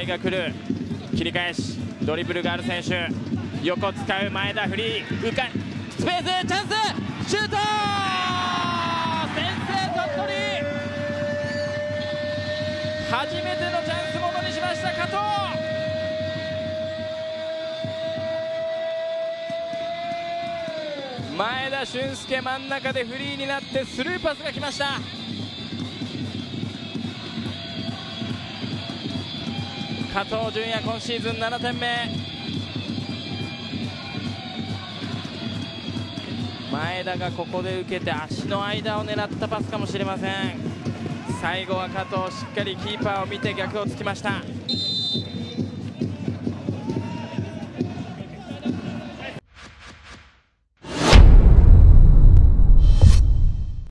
合が来る切り返しドリブルがある選手横使う前田フリーうかスペースチャンスシュート先制鳥取初めてのチャンスものにしました加藤前田俊介真ん中でフリーになってスルーパスが来ました。加藤純也今シーズン7点目。前田がここで受けて足の間を狙ったパスかもしれません。最後は加藤しっかりキーパーを見て逆をつきました。